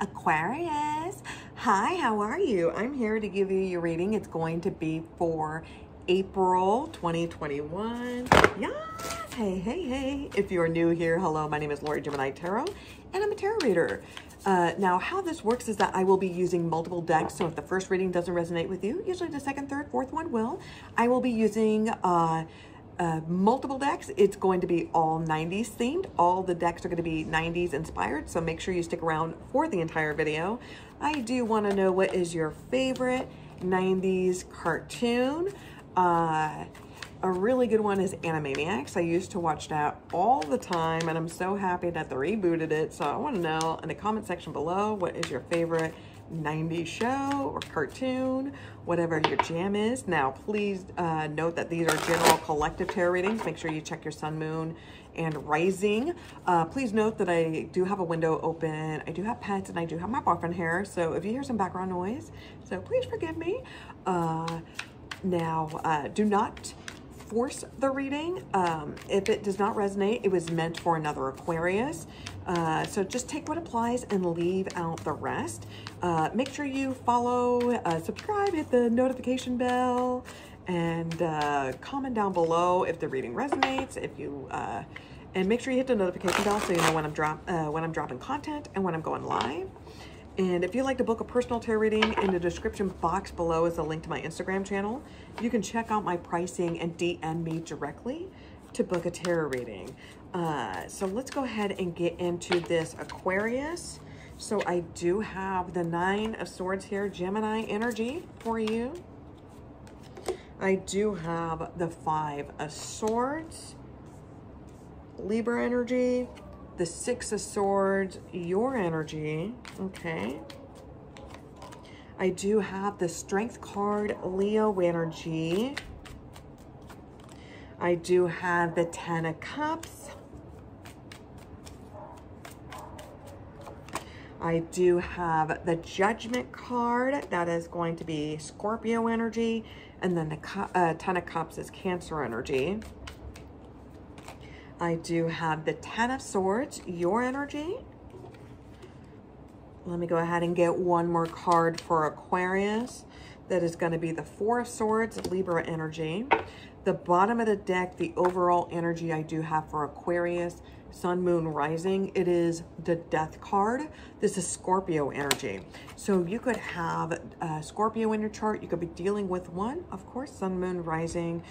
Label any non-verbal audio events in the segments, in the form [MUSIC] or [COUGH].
Aquarius. Hi, how are you? I'm here to give you your reading. It's going to be for April 2021. Yes. Hey, hey, hey. If you're new here, hello, my name is Lori Gemini Tarot, and I'm a tarot reader. Uh, now, how this works is that I will be using multiple decks. So if the first reading doesn't resonate with you, usually the second, third, fourth one will. I will be using uh, uh, multiple decks. It's going to be all 90s themed. All the decks are going to be 90s inspired, so make sure you stick around for the entire video. I do want to know what is your favorite 90s cartoon. Uh, a really good one is Animaniacs. I used to watch that all the time, and I'm so happy that they rebooted it. So I want to know in the comment section below, what is your favorite 90s show or cartoon, whatever your jam is. Now, please uh, note that these are general collective tarot readings. Make sure you check your sun, moon, and rising. Uh, please note that I do have a window open. I do have pets and I do have my boyfriend here. So if you hear some background noise, so please forgive me. Uh, now, uh, do not force the reading. Um, if it does not resonate, it was meant for another Aquarius. Uh, so just take what applies and leave out the rest. Uh, make sure you follow, uh, subscribe, hit the notification bell, and uh, comment down below if the reading resonates. If you uh, and make sure you hit the notification bell so you know when I'm drop uh, when I'm dropping content and when I'm going live. And if you'd like to book a personal tarot reading, in the description box below is a link to my Instagram channel. You can check out my pricing and DM me directly to book a tarot reading. Uh, so let's go ahead and get into this Aquarius. So I do have the Nine of Swords here, Gemini energy for you. I do have the Five of Swords, Libra energy, the Six of Swords, your energy, okay? I do have the Strength card, Leo energy. I do have the Ten of Cups. I do have the Judgment card. That is going to be Scorpio energy. And then the uh, Ten of Cups is Cancer energy. I do have the Ten of Swords, your energy. Let me go ahead and get one more card for Aquarius. That is going to be the Four of Swords, Libra energy. The bottom of the deck, the overall energy I do have for Aquarius, Sun, Moon, Rising, it is the Death card. This is Scorpio energy. So you could have uh, Scorpio in your chart. You could be dealing with one, of course, Sun, Moon, Rising.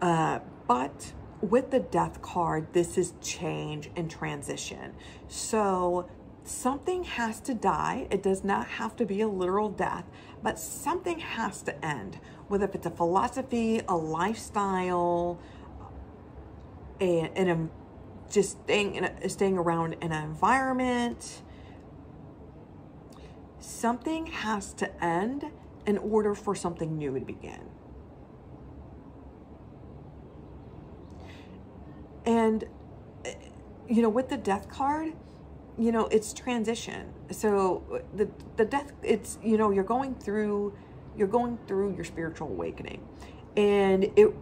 Uh, but with the death card, this is change and transition. So something has to die. It does not have to be a literal death, but something has to end. Whether if it's a philosophy, a lifestyle, a, a just staying in a, staying around in an environment. Something has to end in order for something new to begin. And, you know, with the death card, you know, it's transition. So the, the death, it's, you know, you're going through, you're going through your spiritual awakening and it,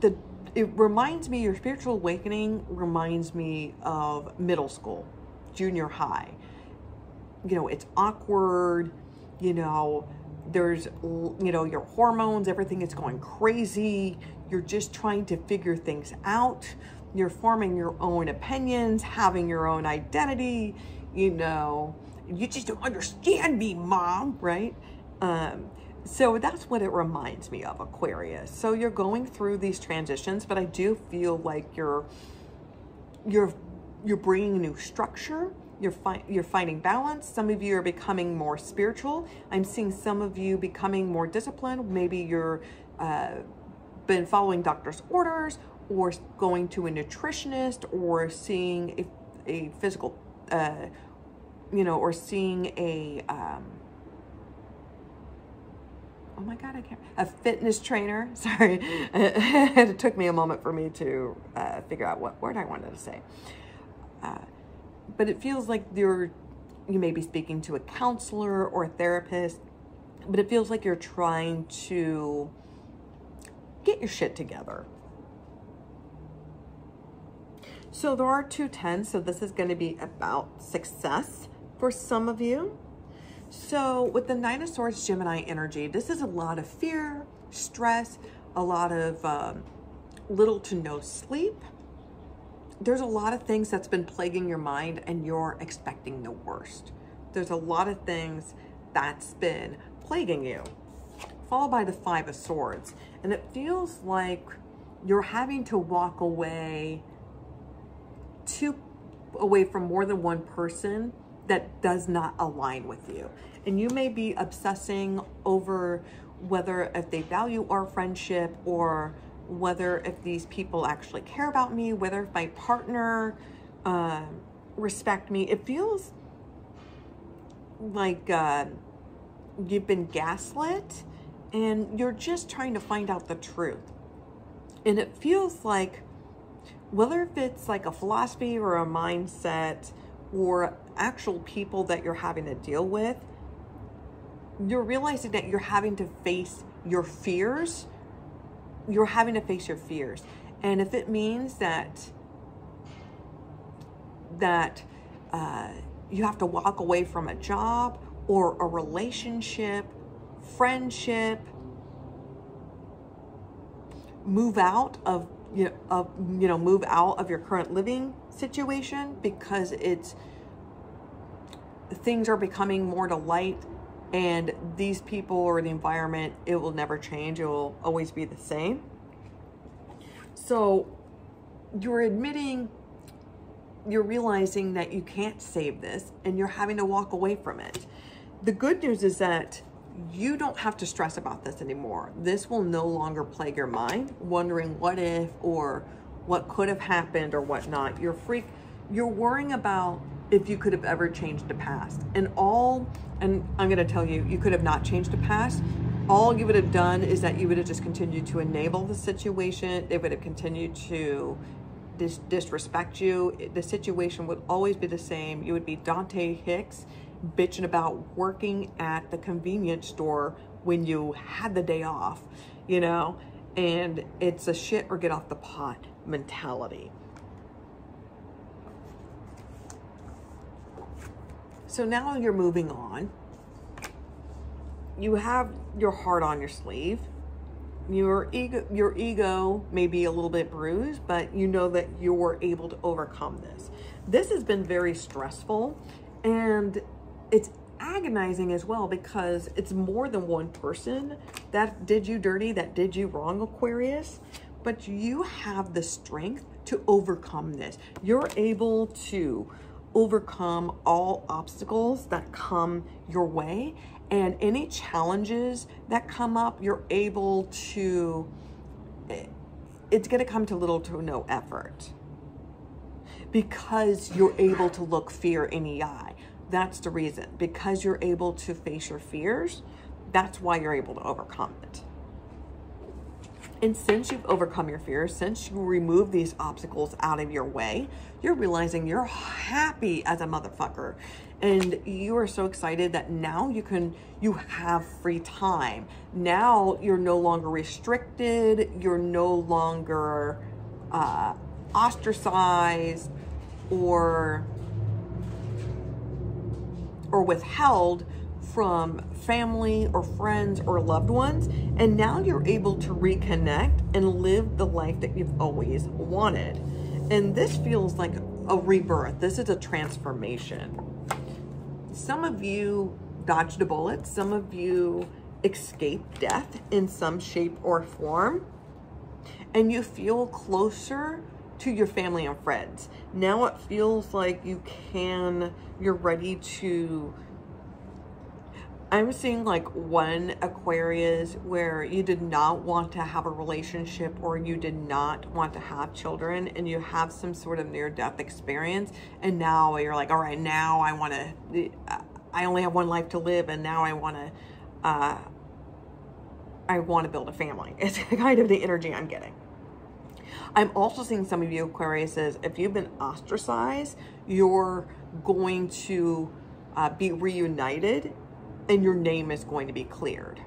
the, it reminds me, your spiritual awakening reminds me of middle school, junior high. You know, it's awkward, you know, there's, you know, your hormones, everything is going crazy. You're just trying to figure things out you're forming your own opinions, having your own identity, you know, you just don't understand me, mom, right? Um, so that's what it reminds me of, Aquarius. So you're going through these transitions, but I do feel like you're, you're, you're bringing new structure. You're, fi you're finding balance. Some of you are becoming more spiritual. I'm seeing some of you becoming more disciplined. Maybe you're uh, been following doctor's orders or going to a nutritionist or seeing a, a physical, uh, you know, or seeing a, um, oh my God, I can't, a fitness trainer. [LAUGHS] Sorry. [LAUGHS] it took me a moment for me to uh, figure out what word I wanted to say. Uh, but it feels like you're, you may be speaking to a counselor or a therapist, but it feels like you're trying to get your shit together so there are two tens, so this is going to be about success for some of you. So with the Nine of Swords Gemini energy, this is a lot of fear, stress, a lot of um, little to no sleep. There's a lot of things that's been plaguing your mind and you're expecting the worst. There's a lot of things that's been plaguing you. Followed by the Five of Swords. And it feels like you're having to walk away away from more than one person that does not align with you. And you may be obsessing over whether if they value our friendship or whether if these people actually care about me, whether if my partner uh, respect me. It feels like uh, you've been gaslit and you're just trying to find out the truth. And it feels like whether if it's like a philosophy or a mindset or actual people that you're having to deal with, you're realizing that you're having to face your fears. You're having to face your fears. And if it means that that uh, you have to walk away from a job or a relationship, friendship, move out of you know, of, you know move out of your current living situation because it's things are becoming more to light and these people or the environment it will never change. It will always be the same. So you're admitting you're realizing that you can't save this and you're having to walk away from it. The good news is that you don't have to stress about this anymore. This will no longer plague your mind, wondering what if or what could have happened or whatnot. You're freak. You're worrying about if you could have ever changed the past. And all, and I'm going to tell you, you could have not changed the past. All you would have done is that you would have just continued to enable the situation. They would have continued to dis- disrespect you. The situation would always be the same. You would be Dante Hicks bitching about working at the convenience store when you had the day off, you know? And it's a shit or get off the pot mentality. So now you're moving on. You have your heart on your sleeve. Your ego, your ego may be a little bit bruised, but you know that you're able to overcome this. This has been very stressful and it's agonizing as well because it's more than one person that did you dirty, that did you wrong, Aquarius. But you have the strength to overcome this. You're able to overcome all obstacles that come your way and any challenges that come up, you're able to, eh, it's going to come to little to no effort because you're able to look fear in the eye. That's the reason. Because you're able to face your fears, that's why you're able to overcome it. And since you've overcome your fears, since you remove these obstacles out of your way, you're realizing you're happy as a motherfucker. And you are so excited that now you can, you have free time. Now you're no longer restricted. You're no longer uh, ostracized or or withheld from family or friends or loved ones. And now you're able to reconnect and live the life that you've always wanted. And this feels like a rebirth. This is a transformation. Some of you dodged a bullet. Some of you escaped death in some shape or form. And you feel closer to your family and friends. Now it feels like you can, you're ready to, I'm seeing like one Aquarius where you did not want to have a relationship or you did not want to have children and you have some sort of near death experience. And now you're like, all right, now I want to, I only have one life to live and now I want to, uh, I want to build a family. [LAUGHS] It's kind of the energy I'm getting. I'm also seeing some of you Aquarius says if you've been ostracized, you're going to uh, be reunited and your name is going to be cleared.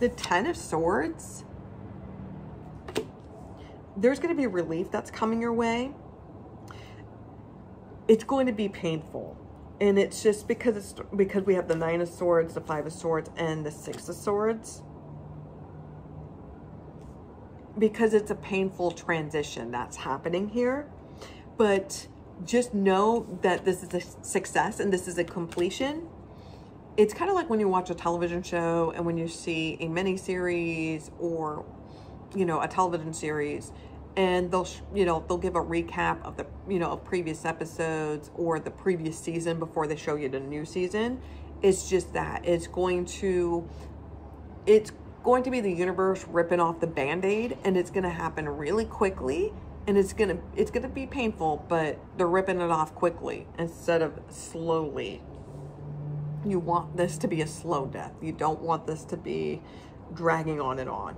The Ten of Swords, there's going to be relief that's coming your way. it's going to be painful. And it's just because it's because we have the nine of swords, the five of swords, and the six of swords. Because it's a painful transition that's happening here. But just know that this is a success and this is a completion. It's kind of like when you watch a television show and when you see a mini series or, you know, a television series and they'll you know they'll give a recap of the you know of previous episodes or the previous season before they show you the new season it's just that it's going to it's going to be the universe ripping off the band-aid and it's going to happen really quickly and it's going to it's going to be painful but they're ripping it off quickly instead of slowly you want this to be a slow death you don't want this to be dragging on and on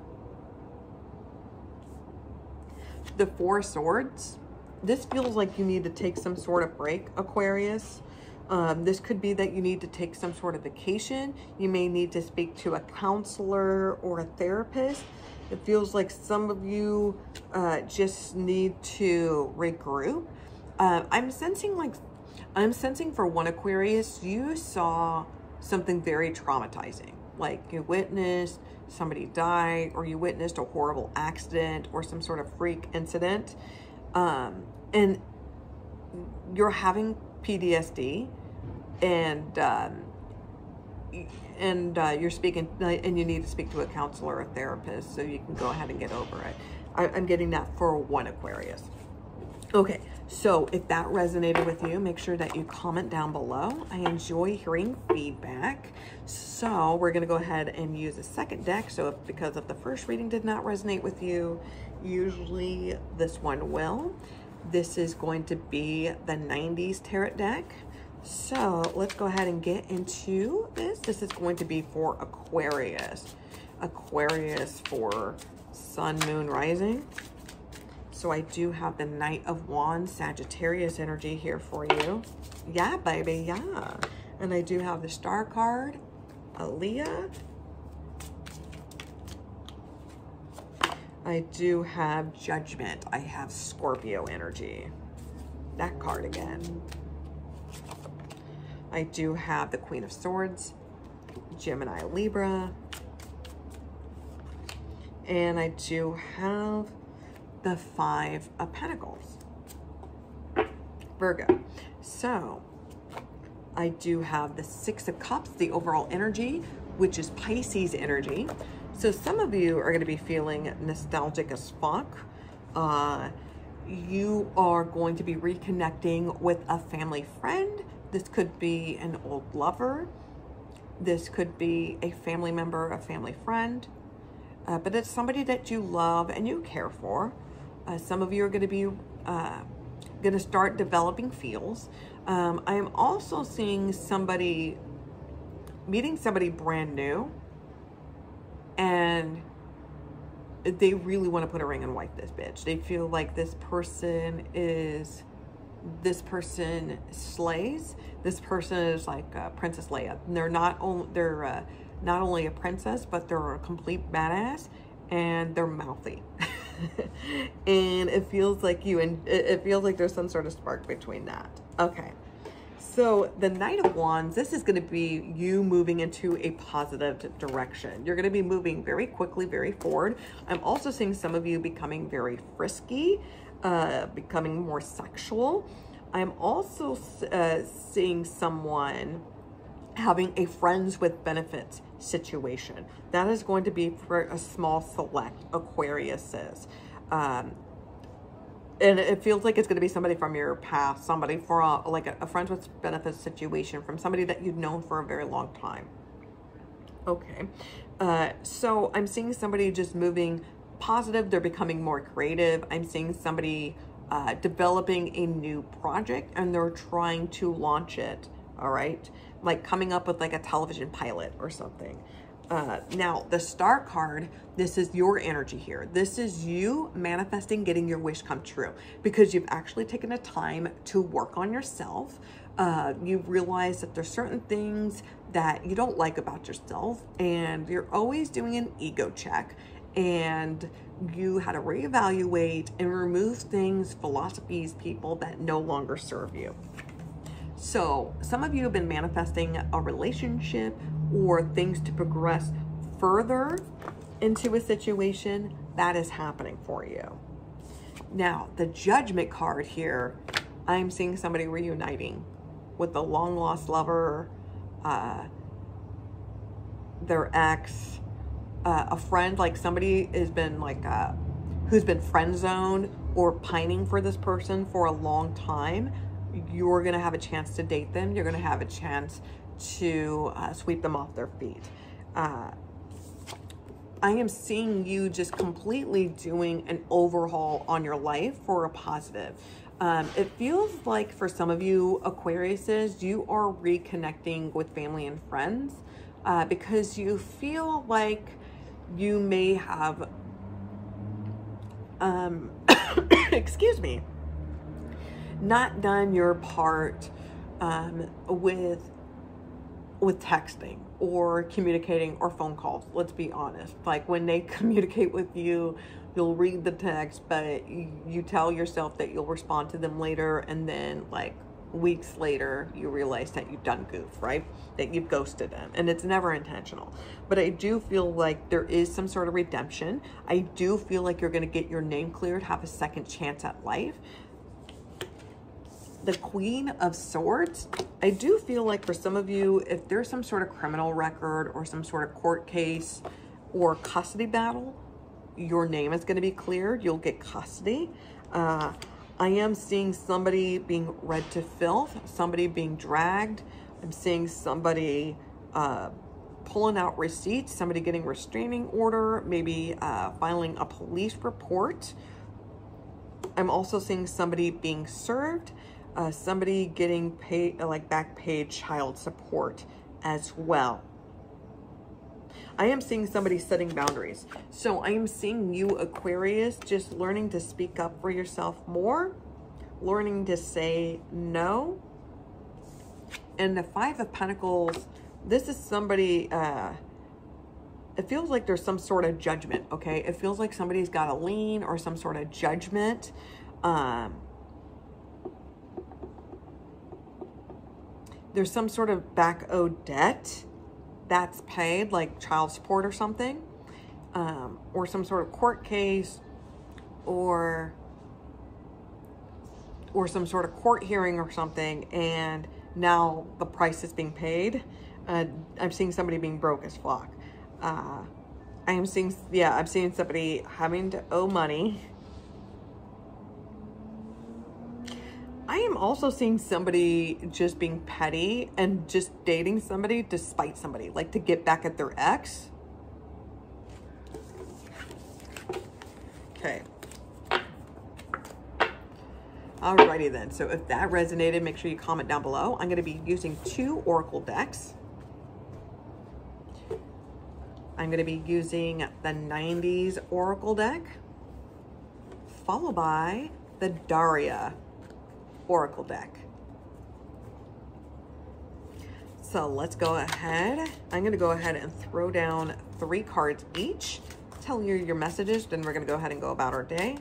the Four Swords. This feels like you need to take some sort of break, Aquarius. Um, this could be that you need to take some sort of vacation. You may need to speak to a counselor or a therapist. It feels like some of you uh, just need to regroup. Uh, I'm sensing like, I'm sensing for one Aquarius, you saw something very traumatizing. Like you witnessed somebody die or you witnessed a horrible accident or some sort of freak incident um, and you're having PTSD and um, and uh, you're speaking and you need to speak to a counselor or a therapist so you can go ahead and get over it. I, I'm getting that for one Aquarius. Okay, so if that resonated with you, make sure that you comment down below. I enjoy hearing feedback. So we're gonna go ahead and use a second deck. So if, because if the first reading did not resonate with you, usually this one will. This is going to be the 90s Tarot deck. So let's go ahead and get into this. This is going to be for Aquarius. Aquarius for Sun, Moon, Rising. So I do have the Knight of Wands, Sagittarius energy here for you. Yeah, baby, yeah. And I do have the Star card, Aaliyah. I do have Judgment. I have Scorpio energy. That card again. I do have the Queen of Swords, Gemini, Libra. And I do have the Five of Pentacles. Virgo. So I do have the Six of Cups, the overall energy, which is Pisces energy. So some of you are going to be feeling nostalgic as fuck. Uh, you are going to be reconnecting with a family friend. This could be an old lover. This could be a family member, a family friend. Uh, but it's somebody that you love and you care for. Uh, some of you are going to be uh, going to start developing feels. Um, I am also seeing somebody, meeting somebody brand new, and they really want to put a ring and wipe this bitch. They feel like this person is, this person slays. This person is like Princess Leia. They're not only, they're uh, not only a princess, but they're a complete badass and they're mouthy. [LAUGHS] and it feels like you and it feels like there's some sort of spark between that. Okay. So the Knight of Wands, this is going to be you moving into a positive direction. You're going to be moving very quickly, very forward. I'm also seeing some of you becoming very frisky, uh, becoming more sexual. I'm also uh, seeing someone having a friends with benefits situation. That is going to be for a small select Aquariuses. Um, and it feels like it's going to be somebody from your past, somebody for a, like a, a friends with benefits situation from somebody that you've known for a very long time. Okay. Uh, so I'm seeing somebody just moving positive. They're becoming more creative. I'm seeing somebody uh, developing a new project and they're trying to launch it. All right like coming up with like a television pilot or something. Uh, now, the star card, this is your energy here. This is you manifesting getting your wish come true because you've actually taken a time to work on yourself. Uh, you realize that there's certain things that you don't like about yourself and you're always doing an ego check and you had to reevaluate and remove things, philosophies, people that no longer serve you. So, some of you have been manifesting a relationship or things to progress further into a situation that is happening for you. Now, the judgment card here, I'm seeing somebody reuniting with a long lost lover, uh, their ex, uh, a friend, like somebody has been like, uh, who's been friend zoned or pining for this person for a long time. You're going to have a chance to date them. You're going to have a chance to uh, sweep them off their feet. Uh, I am seeing you just completely doing an overhaul on your life for a positive. Um, it feels like for some of you Aquariuses, you are reconnecting with family and friends uh, because you feel like you may have, um, [COUGHS] excuse me, not done your part um, with with texting or communicating or phone calls. Let's be honest. Like when they [LAUGHS] communicate with you, you'll read the text, but you tell yourself that you'll respond to them later, and then like weeks later, you realize that you've done goof, right? That you've ghosted them, and it's never intentional. But I do feel like there is some sort of redemption. I do feel like you're to get your name cleared, have a second chance at life the Queen of Swords, I do feel like for some of you, if there's some sort of criminal record or some sort of court case or custody battle, your name is going to be cleared. You'll get custody. Uh, I am seeing somebody being read to filth, somebody being dragged. I'm seeing somebody uh, pulling out receipts, somebody getting restraining order, maybe uh, filing a police report. I'm also seeing somebody being served uh, somebody getting paid, uh, like back paid child support as well. I am seeing somebody setting boundaries. So I am seeing you, Aquarius, just learning to speak up for yourself more, learning to say no. And the Five of Pentacles, this is somebody, uh, it feels like there's some sort of judgment, okay? It feels like somebody's got a lien or some sort of judgment. Um, there's some sort of back owed debt that's paid, like child support or something, um, or some sort of court case, or or some sort of court hearing or something, and now the price is being paid. Uh, I'm seeing somebody being broke as fuck. Uh, I am seeing, yeah, I'm seeing somebody having to owe money I am also seeing somebody just being petty and just dating somebody to spite somebody, like to get back at their ex. Okay. Alrighty then. So if that resonated, make sure you comment down below. I'm going to be using two Oracle decks. I'm going to be using the 90s Oracle deck, followed by the Daria Oracle deck. So let's go ahead. I'm going to go ahead and throw down three cards each. Tell you your messages. Then we're going to go ahead and go about our day.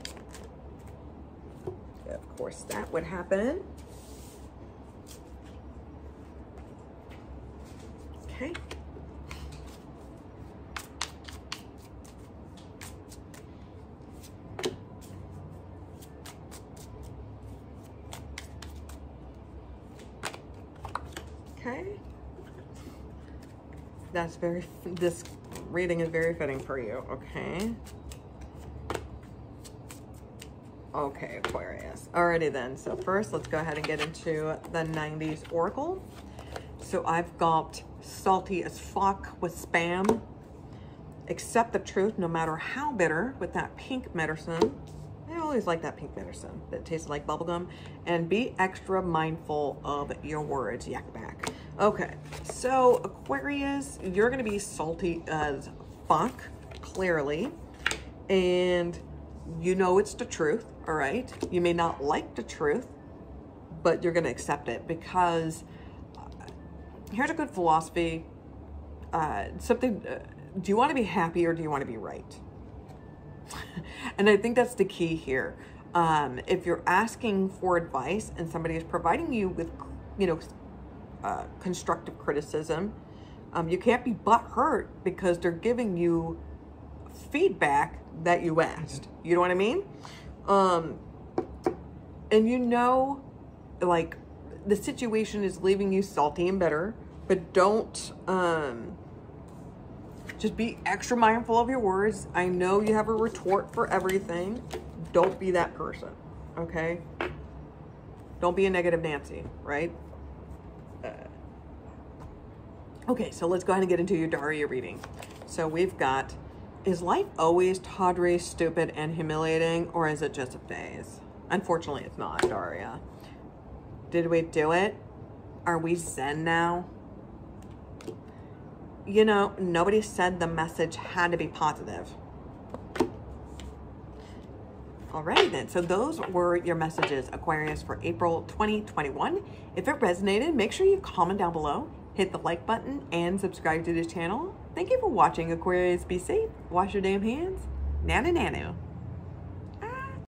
Of course, that would happen. Okay. Okay. That's very, this reading is very fitting for you, okay? Okay, Aquarius. Alrighty then, so first let's go ahead and get into the 90s Oracle. So I've got salty as fuck with spam. Accept the truth no matter how bitter with that pink medicine I always like that pink medicine that tastes like bubblegum. And be extra mindful of your words, Yak Bak. Okay, so Aquarius, you're going to be salty as fuck, clearly. And you know it's the truth, all right? You may not like the truth, but you're going to accept it because uh, here's a good philosophy. Uh, something, uh, do you want to be happy or do you want to be right? [LAUGHS] and I think that's the key here. Um, if you're asking for advice and somebody is providing you with you know, uh, constructive criticism. Um, you can't be butt hurt because they're giving you feedback that you asked. You know what I mean? Um, and you know, like, the situation is leaving you salty and bitter, but don't, um, just be extra mindful of your words. I know you have a retort for everything. Don't be that person, okay? Don't be a negative Nancy, right? Okay, so let's go ahead and get into your Daria reading. So we've got, is life always tawdry, stupid, and humiliating, or is it just a phase? Unfortunately, it's not, Daria. Did we do it? Are we zen now? You know, nobody said the message had to be positive. Alrighty then, so those were your messages, Aquarius, for April 2021. If it resonated, make sure you comment down below, hit the like button, and subscribe to this channel. Thank you for watching, Aquarius. Be safe, wash your damn hands. Nana nanu.